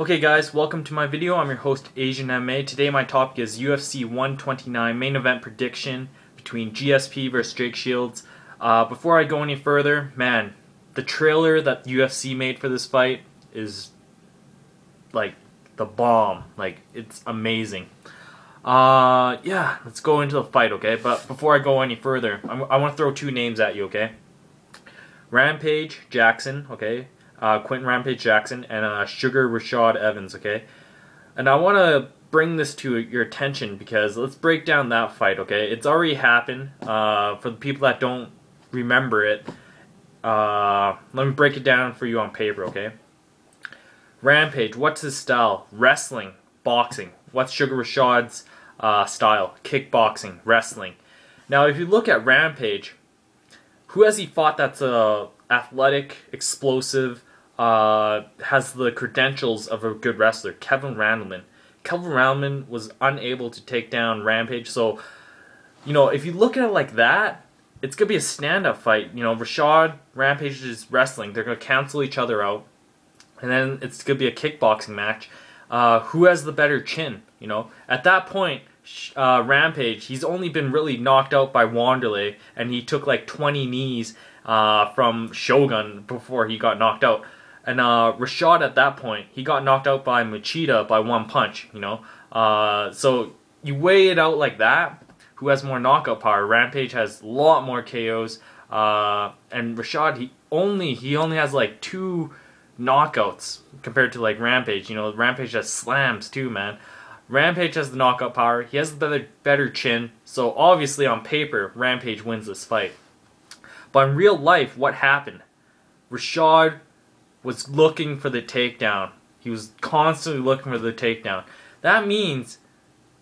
Okay guys, welcome to my video. I'm your host Asian MMA. Today my topic is UFC 129 main event prediction between GSP versus Jake Shields. Uh, before I go any further, man, the trailer that UFC made for this fight is like the bomb. Like it's amazing. Uh, yeah, let's go into the fight, okay? But before I go any further, I'm, i want to throw two names at you, okay? Rampage Jackson, okay? Uh, Quinton Rampage Jackson and uh, Sugar Rashad Evans, okay? And I want to bring this to your attention because let's break down that fight, okay? It's already happened. Uh, for the people that don't remember it, uh, let me break it down for you on paper, okay? Rampage, what's his style? Wrestling, boxing. What's Sugar Rashad's uh, style? Kickboxing, wrestling. Now, if you look at Rampage, who has he fought that's uh, athletic, explosive, uh, has the credentials of a good wrestler? Kevin Randleman. Kevin Randleman was unable to take down Rampage, so you know if you look at it like that, it's gonna be a stand-up fight. You know, Rashad Rampage is wrestling; they're gonna cancel each other out, and then it's gonna be a kickboxing match. Uh, who has the better chin? You know, at that point, uh, Rampage, he's only been really knocked out by Wanderlei, and he took like 20 knees uh, from Shogun before he got knocked out. And uh, Rashad at that point, he got knocked out by Machida by one punch, you know. Uh, so you weigh it out like that. Who has more knockout power? Rampage has a lot more KOs, uh, and Rashad he only he only has like two knockouts compared to like Rampage. You know, Rampage has slams too, man. Rampage has the knockout power. He has the better, better chin. So obviously on paper, Rampage wins this fight. But in real life, what happened? Rashad was looking for the takedown. He was constantly looking for the takedown. That means,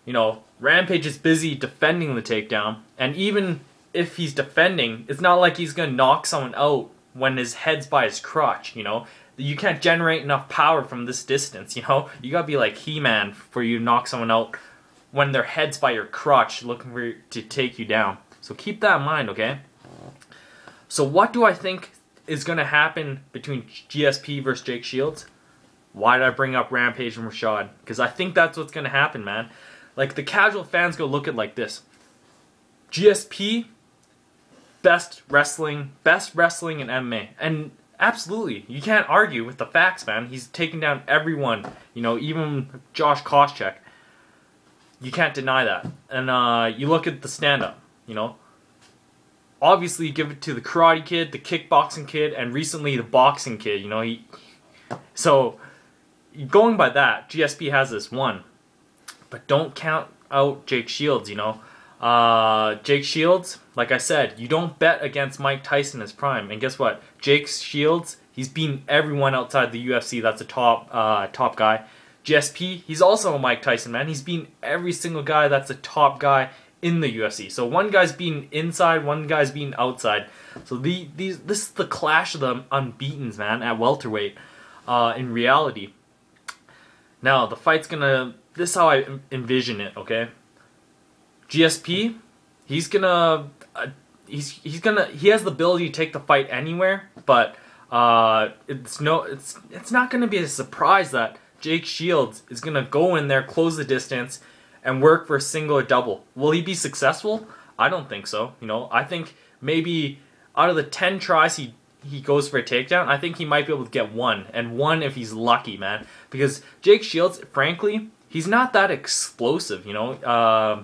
you know, Rampage is busy defending the takedown. And even if he's defending, it's not like he's to knock someone out when his head's by his crotch, you know? you can't generate enough power from this distance, you know? You gotta be like He-Man for you to knock someone out when their head's by your crotch looking for to take you down. So keep that in mind, okay? So what do I think is gonna happen between GSP versus Jake Shields? Why did I bring up Rampage and Rashad? Because I think that's what's gonna happen, man. Like the casual fans go look at like this. GSP, best wrestling, best wrestling in MMA. And Absolutely. You can't argue with the facts, man. He's taking down everyone, you know, even Josh Koscheck. You can't deny that. And uh, you look at the stand up, you know. Obviously, you give it to the karate kid, the kickboxing kid, and recently the boxing kid, you know. He, so, going by that, GSP has this one. But don't count out Jake Shields, you know. Uh, Jake Shields, like I said, you don't bet against Mike Tyson as prime. And guess what? Jake Shields, he's beaten everyone outside the UFC that's a top uh, top guy. GSP, he's also a Mike Tyson man. He's beaten every single guy that's a top guy in the UFC. So one guy's being inside, one guy's being outside. So the these this is the clash of the unbeaten's man at welterweight. Uh, in reality. Now the fight's gonna. This is how I envision it. Okay. GSP, he's gonna, uh, he's he's gonna, he has the ability to take the fight anywhere, but uh, it's no, it's it's not gonna be a surprise that Jake Shields is gonna go in there, close the distance, and work for a single or double. Will he be successful? I don't think so. You know, I think maybe out of the ten tries he he goes for a takedown, I think he might be able to get one, and one if he's lucky, man. Because Jake Shields, frankly, he's not that explosive. You know. Uh,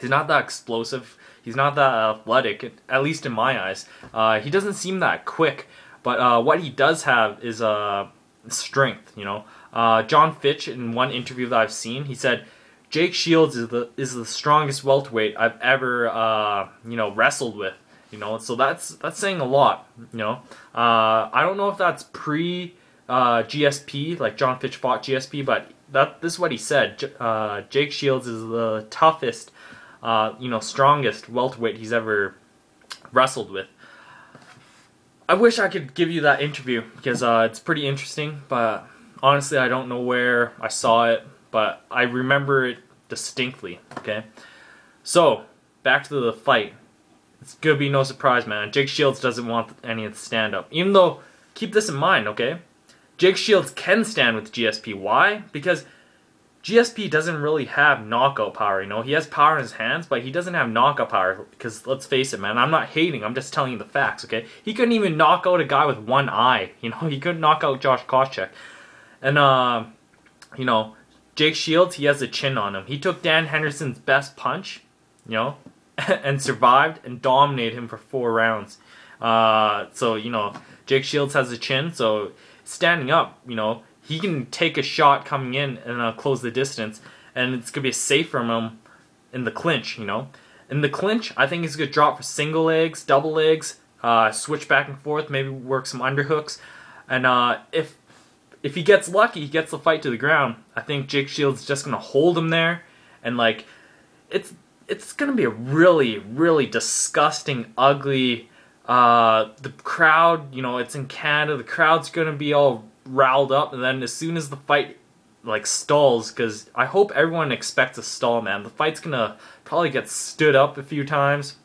He's not that explosive. He's not that athletic, at least in my eyes. Uh, he doesn't seem that quick, but uh, what he does have is uh, strength. You know, uh, Jon Fitch in one interview that I've seen, he said Jake Shields is the is the strongest welterweight I've ever uh, you know wrestled with. You know, so that's that's saying a lot. You know, uh, I don't know if that's pre GSP, like Jon Fitch fought GSP, but that this is what he said. J- Jake Shields is the toughest uh, you know, strongest welterweight he's ever wrestled with. I wish I could give you that interview because uh, it's pretty interesting, but honestly, I don't know where I saw it, but I remember it distinctly. Okay, so back to the fight. It's gonna be no surprise, man. Jake Shields doesn't want any of the stand up, even though keep this in mind. Okay, Jake Shields can stand with GSP. Why? Because GSP doesn't really have knockout power, you know. He has power in his hands, but he doesn't have knockout power. Because let's face it, man, I'm not hating. I'm just telling you the facts, okay? He couldn't even knock out a guy with one eye. You know, he couldn't knock out Josh Koscheck. And uh, you know, Jake Shields, he has a chin on him. He took Dan Henderson's best punch, you know, and survived and dominated him for four rounds. Uh, so you know, Jake Shields has a chin, so standing up, you know, he can take a shot coming in and uh, close the distance, and it's gonna be safe from him in the clinch. You know, in the clinch, I think he's gonna drop for single legs, double legs, uh, switch back and forth, maybe work some underhooks, and uh, if if he gets lucky, he gets the fight to the ground. I think Jake Shields is just gonna hold him there, and like, it's it's gonna be a really really disgusting, ugly. Uh, the crowd, you know, it's in Canada. The crowd's gonna be all riled up, and then as soon as the fight like stalls, because I hope everyone expects a stall, man. The fight's gonna probably get stood up a few times.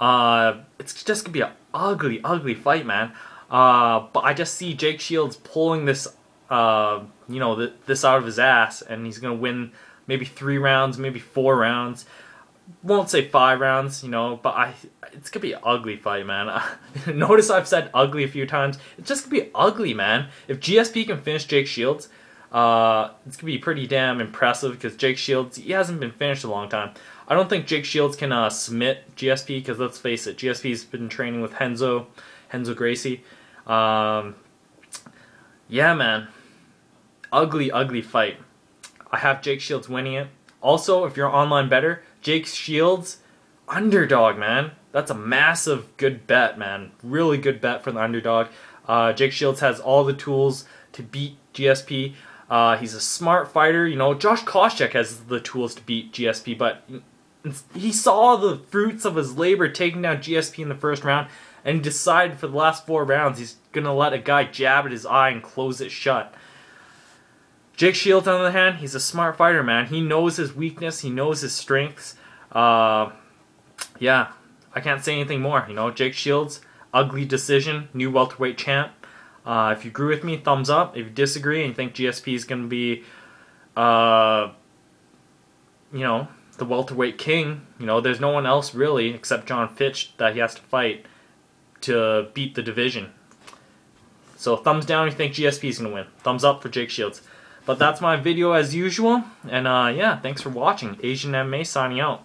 Uh, it's just gonna be an ugly, ugly fight, man. Uh, but I just see Jake Shields pulling this, uh, you know, th this out of his ass, and he's gonna win maybe three rounds, maybe four rounds won't say five rounds, you know, but I it's gonna be an ugly fight, man. Notice I've said ugly a few times. It's just gonna be ugly, man. If GSP can finish Jake Shields, uh, it's gonna be pretty damn impressive because Jake Shields he hasn't been finished a long time. I don't think Jake Shields can uh, submit GSP because let's face it, GSP's been training with Renzo, Renzo Gracie. Um, yeah, man, ugly, ugly fight. I have Jake Shields winning it. Also, if you're online better, Jake Shields, underdog, man. That's a massive good bet, man. Really good bet for the underdog. Uh, Jake Shields has all the tools to beat GSP. Uh, he's a smart fighter. You know, Josh Koscheck has the tools to beat GSP, but he saw the fruits of his labor taking down GSP in the first round, and he decided for the last four rounds he's gonna let a guy jab at his eye and close it shut. Jake Shields, on the other hand, he's a smart fighter, man. He knows his weakness. He knows his strengths. Uh, yeah, I can't say anything more. You know, Jake Shields, ugly decision, new welterweight champ. Uh, if you agree with me, thumbs up. If you disagree and you think GSP is going to be, uh, you know, the welterweight king, you know, there's no one else really except Jon Fitch that he has to fight to beat the division. So thumbs down if you think GSP is going to win. Thumbs up for Jake Shields. But that's my video as usual. And uh, yeah, thanks for watching. Asian MMA signing out.